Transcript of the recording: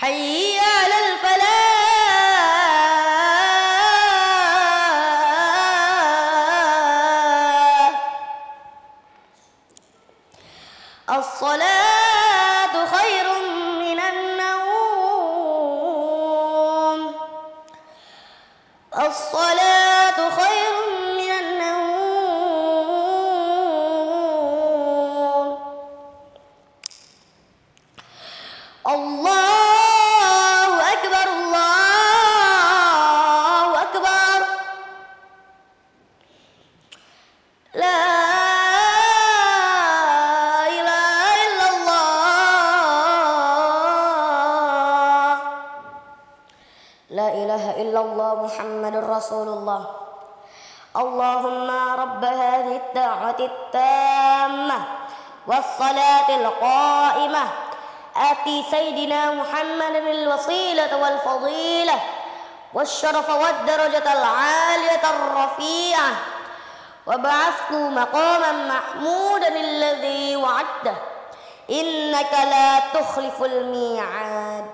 حي على الفلاح. الصلاة خير من النوم. الصلاة خير محمد رسول الله. اللهم رب هذه الدعوة التامة والصلاة القائمة. آتي سيدنا محمد الوسيلة والفضيلة والشرف والدرجة العالية الرفيعة. وابعثه مقاما محمودا الذي وعدته. إنك لا تخلف الميعاد.